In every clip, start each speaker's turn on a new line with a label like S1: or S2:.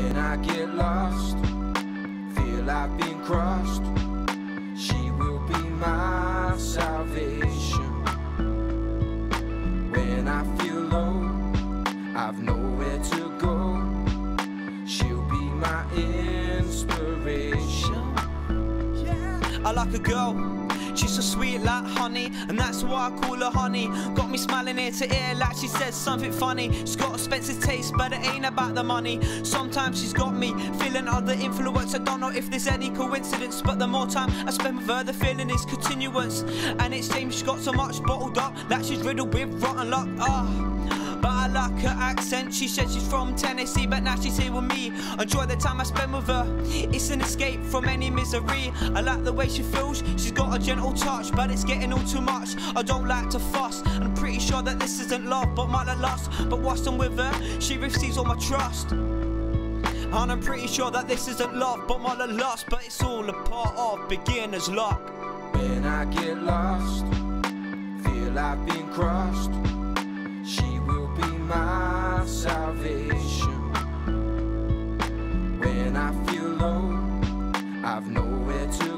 S1: When I get lost, feel I've been crossed. She will be my salvation. When I feel low, I've nowhere to go. She'll be my inspiration. Yeah.
S2: I like a girl. She's so sweet like honey, and that's why I call her honey. Got me smiling ear to ear like she says something funny. She's got expensive taste, but it ain't about the money. Sometimes she's got me feeling other influence. I don't know if there's any coincidence, but the more time I spend with her, the feeling is continuous. And it seems she's got so much bottled up, that she's riddled with rotten luck. Ah. But I like her accent. She said she's from Tennessee, but now she's here with me. Enjoy the time I spend with her. It's an escape from any misery. I like the way she feels. She's got a gentle touch, but it's getting all too much. I don't like to fuss. I'm pretty sure that this isn't love, but might have lost. But whilst I'm with her, she receives all my trust. And I'm pretty sure that this isn't love, but might have lost. But it's all a part of beginner's luck.
S1: When I get lost, feel I've been crossed. She my salvation. When I feel low, I've nowhere to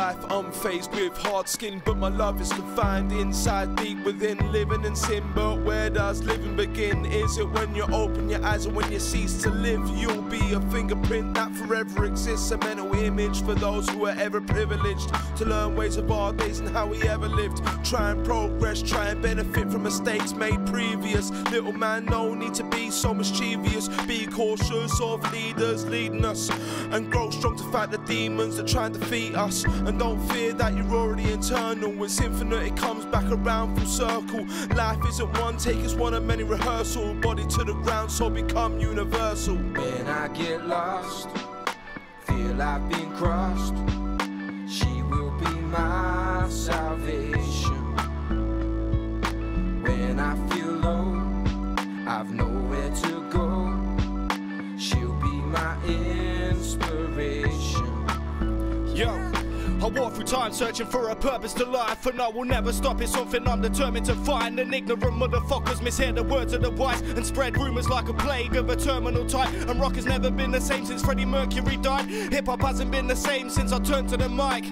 S3: life unfazed with hard skin, but my love is confined inside, deep within, living in sin. But where does living begin? Is it when you open your eyes or when you cease to live? You'll be a fingerprint that forever exists, a mental image for those who are ever privileged to learn ways of our days and how we ever lived. Try and progress, try and benefit from mistakes made previous. Little man, no need to be so mischievous. Be cautious of leaders leading us, and grow strong to fight the demons that try and defeat us. Don't fear that you're already eternal. It's infinite, it comes back around full circle. Life isn't one take, it's one of many rehearsal. Body to the ground, so become universal.
S1: When I get lost, feel I've been crossed. She will be my salvation. When I feel low, I've nowhere to go. She'll be my inspiration.
S4: Yo. I walk through time searching for a purpose to life, and I will never stop. It's something I'm determined to find. And ignorant motherfuckers mishear the words of the wise and spread rumors like a plague of a terminal type. And rock has never been the same since Freddie Mercury died. Hip hop hasn't been the same since I turned to the mic.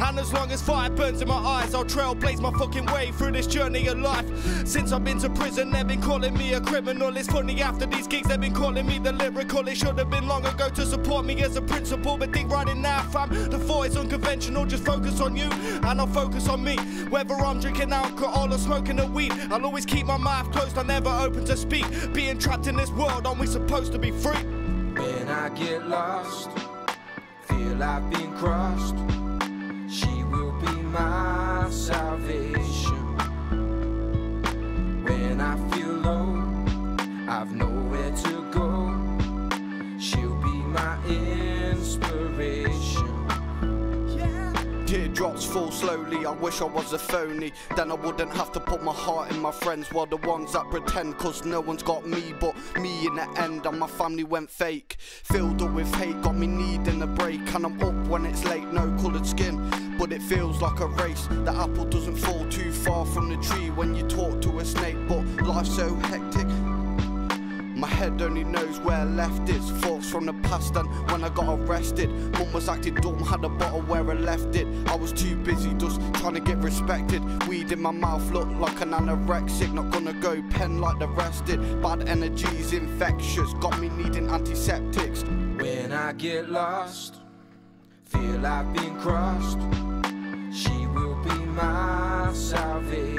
S4: And as long as fire burns in my eyes, I'll trailblaze my fucking way through this journey of life. Since I've been to prison, they've been calling me a criminal. It's funny after these gigs, they've been calling me the lyrical. It should have been long ago to support me as a principal, but think right in now, fam. The thought is unconventional, just focus on you, and I'll focus on me. Whether I'm drinking alcohol or smoking a weed, I'll always keep my mouth closed, I'm never open to speak. Being trapped in this world, aren't we supposed to be free?
S1: When I get lost, feel I've been crossed. She will be
S5: Teardrops fall slowly, I wish I was a phony. Then I wouldn't have to put my heart in my friends while the ones that pretend, cause no one's got me but me in the end. And my family went fake. Filled up with hate, got me needing a break. And I'm up when it's late, no coloured skin. But it feels like a race. The apple doesn't fall too far from the tree when you talk to a snake. But life's so hectic, my head only knows where I left is. Thoughts from the past and when I got arrested. Mum was acting dumb, had a bottle where I left it. I was too busy just trying to get respected. Weed in my mouth looked like an anorexic. Not gonna go pen like the rest did. Bad energy's infectious, got me needing antiseptics.
S1: When I get lost, feel I've been crossed. She will be my salvation.